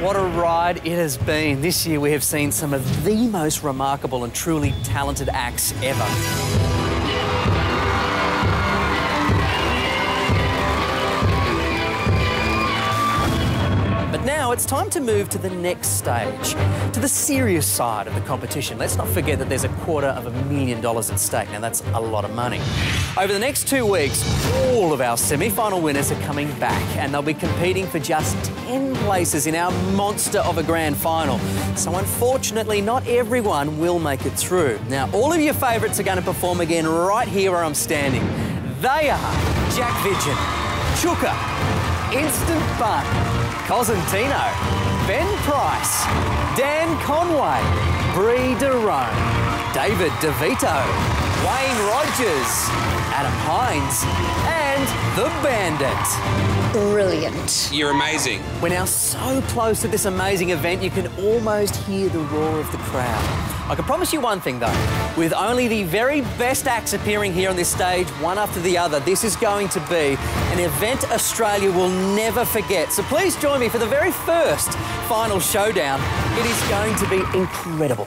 What a ride it has been. This year we have seen some of the most remarkable and truly talented acts ever. Now it's time to move to the next stage, to the serious side of the competition. Let's not forget that there's a quarter of a million dollars at stake. Now that's a lot of money. Over the next two weeks, all of our semi-final winners are coming back and they'll be competing for just 10 places in our monster of a grand final. So unfortunately, not everyone will make it through. Now, all of your favourites are going to perform again right here where I'm standing. They are Jack Vidgen, Chooka, Instant Bun, Cosentino, Ben Price, Dan Conway, Bree De Rome, David De Vito, Wayne Rogers, Adam Hynes, and The Bandit. Brilliant. You're amazing. We're now so close to this amazing event, you can almost hear the roar of the crowd. I can promise you one thing though, with only the very best acts appearing here on this stage, one after the other, this is going to be an event Australia will never forget. So please join me for the very first final showdown. It is going to be incredible.